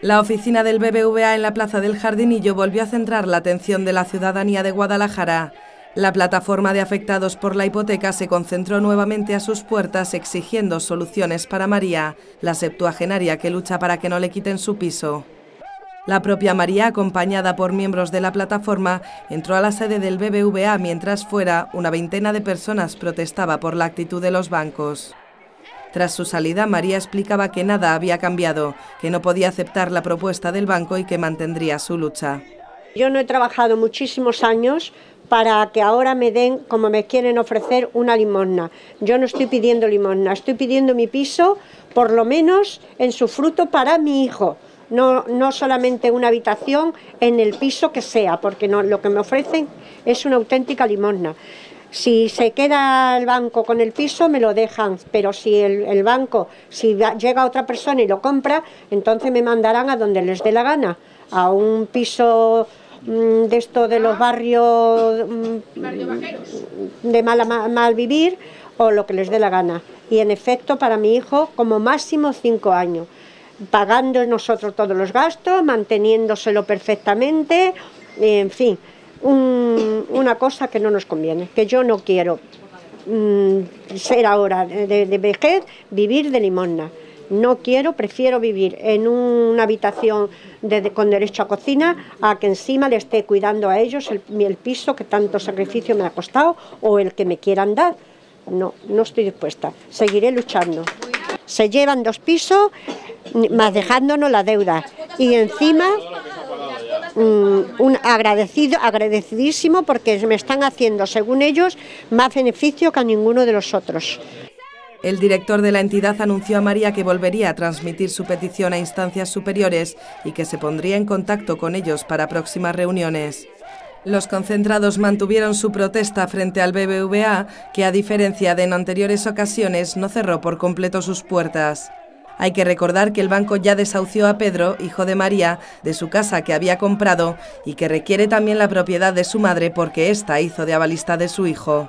La oficina del BBVA en la Plaza del Jardinillo volvió a centrar la atención de la ciudadanía de Guadalajara. La plataforma de afectados por la hipoteca se concentró nuevamente a sus puertas exigiendo soluciones para María, la septuagenaria que lucha para que no le quiten su piso. La propia María, acompañada por miembros de la plataforma, entró a la sede del BBVA mientras fuera una veintena de personas protestaba por la actitud de los bancos. Tras su salida, María explicaba que nada había cambiado, que no podía aceptar la propuesta del banco y que mantendría su lucha. Yo no he trabajado muchísimos años para que ahora me den, como me quieren ofrecer, una limosna. Yo no estoy pidiendo limosna, estoy pidiendo mi piso, por lo menos en su fruto para mi hijo. No, no solamente una habitación en el piso que sea, porque lo que me ofrecen es una auténtica limosna. Si se queda el banco con el piso, me lo dejan, pero si el, banco, si llega otra persona y lo compra, entonces me mandarán a donde les dé la gana, a un piso mm, de esto de los barrios mm, de mal, mal vivir o lo que les dé la gana. Y en efecto, para mi hijo, como máximo cinco años, pagando nosotros todos los gastos, manteniéndoselo perfectamente, en fin una cosa que no nos conviene, que yo no quiero mm, ser ahora de, vejez, vivir de limosna. No quiero, prefiero vivir en una habitación con derecho a cocina a que encima le esté cuidando a ellos el, el piso que tanto sacrificio me ha costado o el que me quieran dar. No, no estoy dispuesta. Seguiré luchando. Se llevan dos pisos, más dejándonos la deuda. Y encima un agradecido, agradecidísimo porque me están haciendo, según ellos, más beneficio que a ninguno de los otros. El director de la entidad anunció a María que volvería a transmitir su petición a instancias superiores y que se pondría en contacto con ellos para próximas reuniones. Los concentrados mantuvieron su protesta frente al BBVA, que a diferencia de en anteriores ocasiones no cerró por completo sus puertas. Hay que recordar que el banco ya desahució a Pedro, hijo de María, de su casa que había comprado y que requiere también la propiedad de su madre porque ésta hizo de avalista de su hijo.